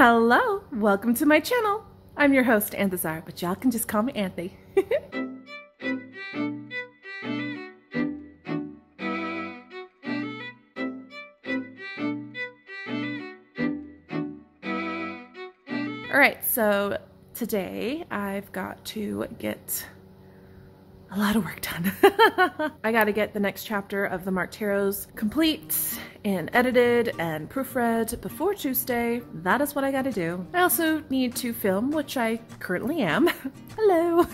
Hello, welcome to my channel. I'm your host, Anthezar, but y'all can just call me Anthy. All right, so today I've got to get a lot of work done. I gotta get the next chapter of the Marked Heroes complete and edited and proofread before Tuesday. That is what I gotta do. I also need to film, which I currently am. Hello.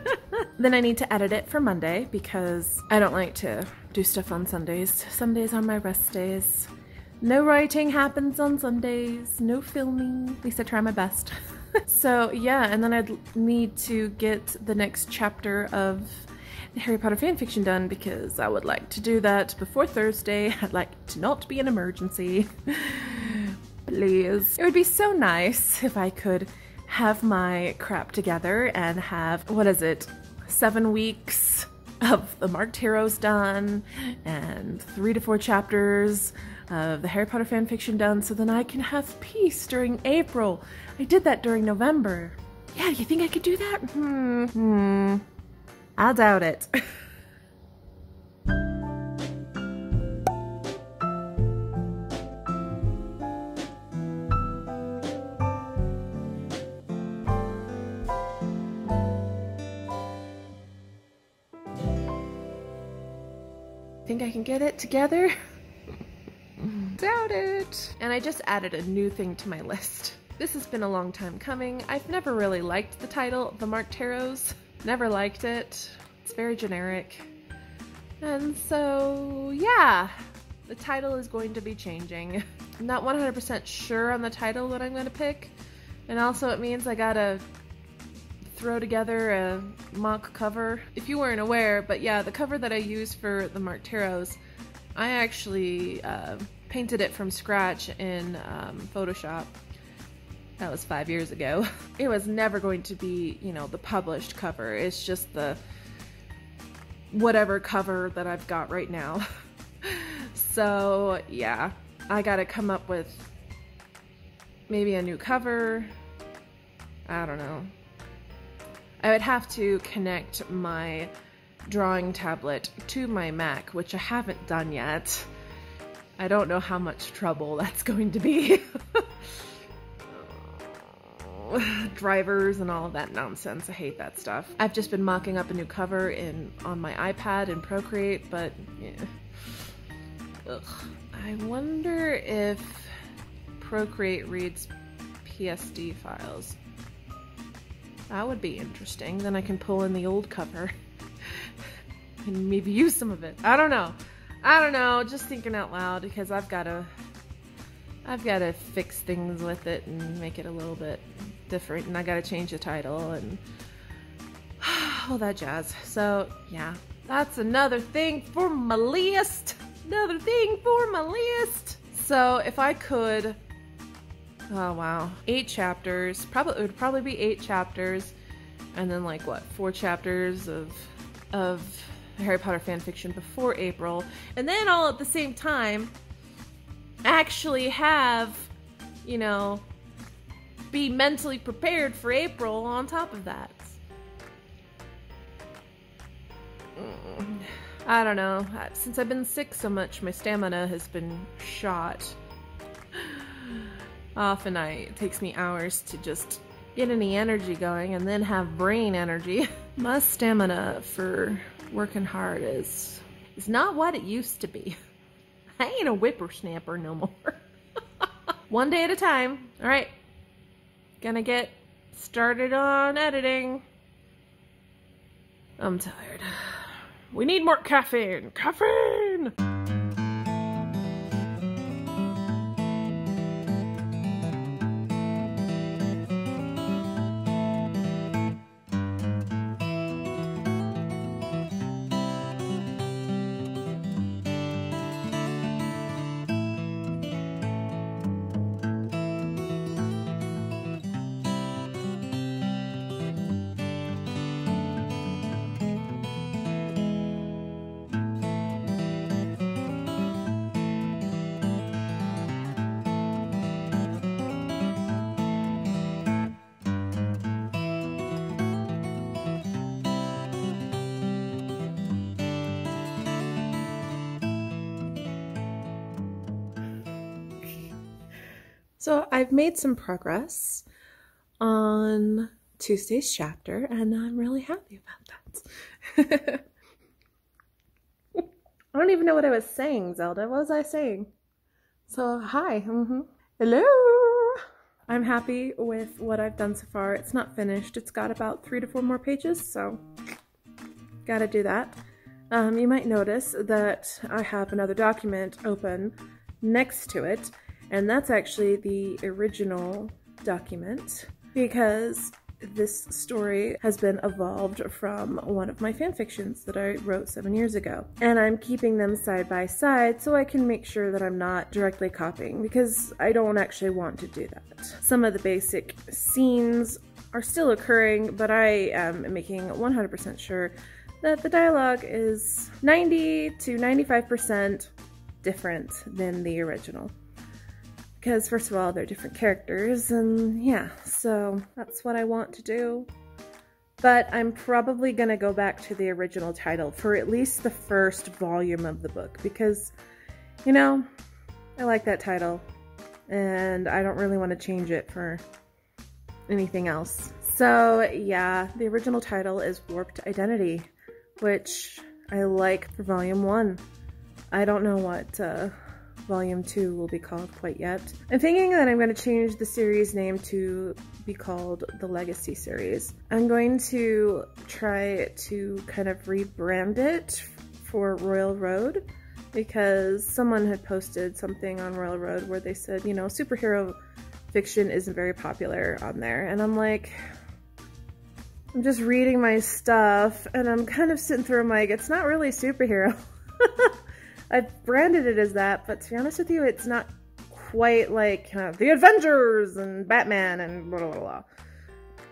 then I need to edit it for Monday because I don't like to do stuff on Sundays. Sundays are my rest days. No writing happens on Sundays, no filming. At least I try my best. So yeah, and then I'd need to get the next chapter of the Harry Potter fanfiction done because I would like to do that before Thursday. I'd like to not be an emergency. Please. It would be so nice if I could have my crap together and have, what is it, seven weeks of the Marked Heroes done and three to four chapters of the Harry Potter fanfiction done so then I can have peace during April. I did that during November. Yeah, you think I could do that? Hmm. Hmm. I doubt it. Think I can get it together? Doubt it. And I just added a new thing to my list. This has been a long time coming. I've never really liked the title, The Marked Heroes. Never liked it. It's very generic. And so, yeah, the title is going to be changing. I'm not 100% sure on the title that I'm going to pick. And also it means I gotta throw together a mock cover. If you weren't aware, but yeah, the cover that I used for the Mark Marked Heroes, I actually uh, painted it from scratch in um, Photoshop. That was five years ago. It was never going to be, you know, the published cover. It's just the whatever cover that I've got right now. so yeah, I gotta come up with maybe a new cover. I don't know. I would have to connect my drawing tablet to my Mac, which I haven't done yet. I don't know how much trouble that's going to be. drivers and all of that nonsense. I hate that stuff. I've just been mocking up a new cover in on my iPad in Procreate, but yeah. I wonder if Procreate reads PSD files. That would be interesting. Then I can pull in the old cover and maybe use some of it. I don't know. I don't know. Just thinking out loud because I've got to I've got to fix things with it and make it a little bit different and I gotta change the title and all that jazz. So yeah, that's another thing for my list. Another thing for my list. So if I could, oh wow, eight chapters, probably, it would probably be eight chapters and then like what, four chapters of, of Harry Potter fan fiction before April. And then all at the same time, actually have, you know, be mentally prepared for April on top of that. Mm, I don't know. Since I've been sick so much, my stamina has been shot. Often I, it takes me hours to just get any energy going and then have brain energy. My stamina for working hard is, is not what it used to be. I ain't a whippersnapper no more. One day at a time. All right, Gonna get started on editing. I'm tired. We need more caffeine. Caffeine! So I've made some progress on Tuesday's chapter, and I'm really happy about that. I don't even know what I was saying, Zelda. What was I saying? So, hi. Mm-hmm. Hello. I'm happy with what I've done so far. It's not finished. It's got about three to four more pages, so gotta do that. Um, you might notice that I have another document open next to it, and that's actually the original document because this story has been evolved from one of my fan fictions that I wrote seven years ago. And I'm keeping them side by side so I can make sure that I'm not directly copying because I don't actually want to do that. Some of the basic scenes are still occurring, but I am making 100% sure that the dialogue is 90 to 95% different than the original. Because, first of all, they're different characters, and yeah, so that's what I want to do. But I'm probably to go back to the original title for at least the first volume of the book, because, you know, I like that title, and I don't really want to change it for anything else. So, yeah, the original title is Warped Identity, which I like for volume one. I don't know what uh, volume two will be called quite yet. I'm thinking that I'm going to change the series name to be called the Legacy series. I'm going to try to kind of rebrand it for Royal Road because someone had posted something on Royal Road where they said, you know, superhero fiction isn't very popular on there. And I'm like, I'm just reading my stuff and I'm kind of sitting through, I'm like, it's not really superhero. I've branded it as that, but to be honest with you, it's not quite like uh, the Avengers and Batman and blah, blah, blah.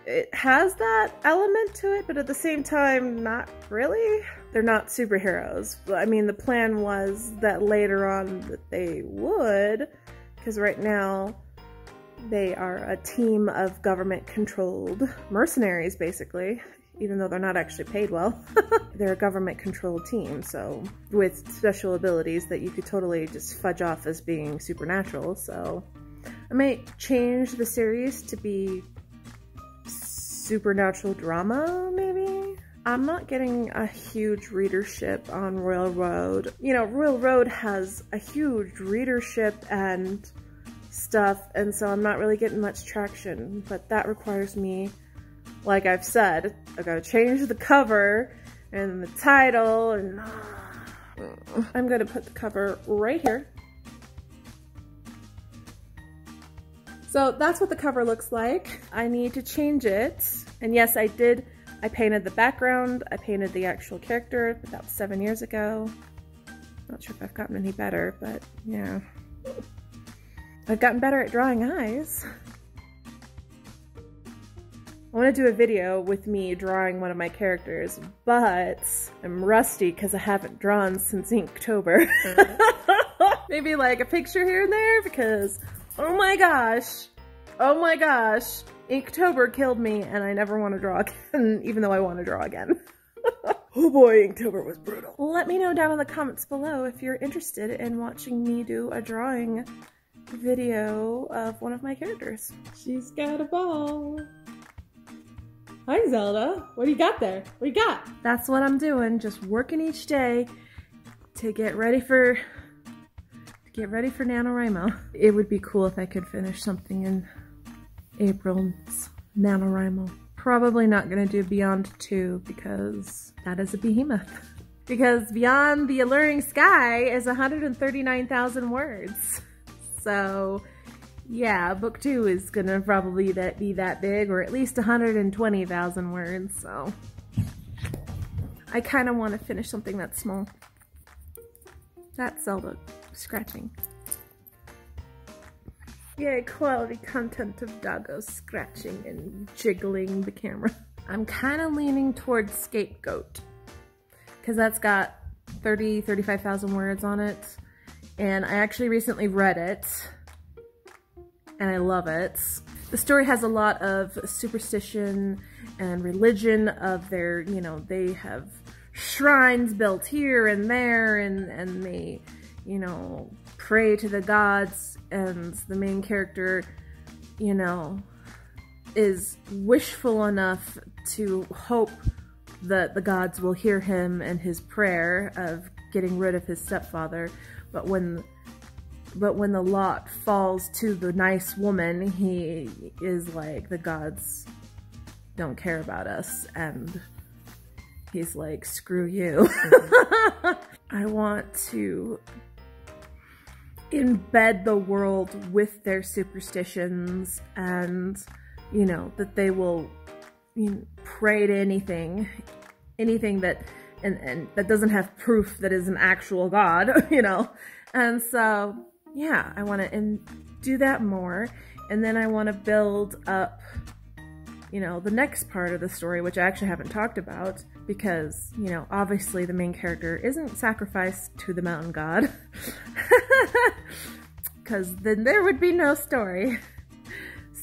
It has that element to it, but at the same time, not really. They're not superheroes. I mean, the plan was that later on that they would, because right now they are a team of government-controlled mercenaries, basically even though they're not actually paid well. they're a government controlled team, so with special abilities that you could totally just fudge off as being supernatural, so I might change the series to be supernatural drama, maybe? I'm not getting a huge readership on Royal Road. You know, Royal Road has a huge readership and stuff, and so I'm not really getting much traction, but that requires me like I've said, I gotta change the cover and the title and I'm gonna put the cover right here. So that's what the cover looks like. I need to change it. And yes, I did, I painted the background, I painted the actual character, but that was seven years ago. Not sure if I've gotten any better, but yeah. I've gotten better at drawing eyes. I want to do a video with me drawing one of my characters, but I'm rusty because I haven't drawn since Inktober. Maybe like a picture here and there because, oh my gosh, oh my gosh, Inktober killed me and I never want to draw again, even though I want to draw again. oh boy, Inktober was brutal. Let me know down in the comments below if you're interested in watching me do a drawing video of one of my characters. She's got a ball. Hi, Zelda. What do you got there? What you got? That's what I'm doing. Just working each day to get ready for to get ready for NaNoWriMo. It would be cool if I could finish something in April's NaNoWriMo. Probably not going to do Beyond 2 because that is a behemoth. because Beyond the Alluring Sky is 139,000 words. So yeah, book two is gonna probably that be that big, or at least 120,000 words, so. I kind of want to finish something that's small. That's Zelda scratching. Yay, quality content of Doggo scratching and jiggling the camera. I'm kind of leaning towards Scapegoat because that's got 30, 35,000 words on it. And I actually recently read it and I love it. The story has a lot of superstition and religion of their, you know, they have shrines built here and there and, and they, you know, pray to the gods and the main character, you know, is wishful enough to hope that the gods will hear him and his prayer of getting rid of his stepfather. But when but when the lot falls to the nice woman, he is like, the gods don't care about us. And he's like, screw you. I want to embed the world with their superstitions and, you know, that they will you know, pray to anything, anything that, and, and that doesn't have proof that is an actual god, you know. And so, yeah, I want to do that more. And then I want to build up, you know, the next part of the story, which I actually haven't talked about, because, you know, obviously the main character isn't sacrificed to the mountain god. Because then there would be no story.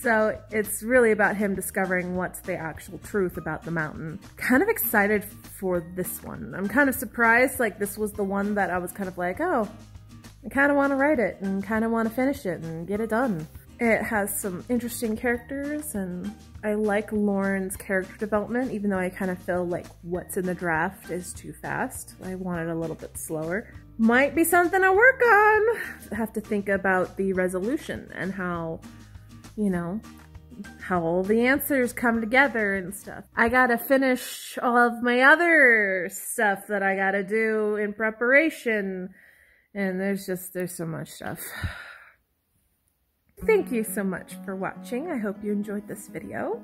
So it's really about him discovering what's the actual truth about the mountain. Kind of excited for this one. I'm kind of surprised, like this was the one that I was kind of like, oh, I kind of want to write it and kind of want to finish it and get it done. It has some interesting characters and I like Lauren's character development, even though I kind of feel like what's in the draft is too fast. I want it a little bit slower. Might be something to work on. I have to think about the resolution and how you know, how all the answers come together and stuff. I gotta finish all of my other stuff that I gotta do in preparation. And there's just, there's so much stuff. Thank you so much for watching. I hope you enjoyed this video.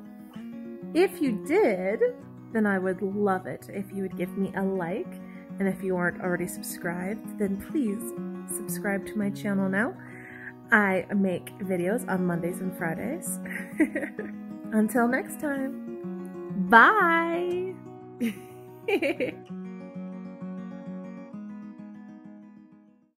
If you did, then I would love it if you would give me a like. And if you aren't already subscribed, then please subscribe to my channel now. I make videos on Mondays and Fridays. Until next time, bye!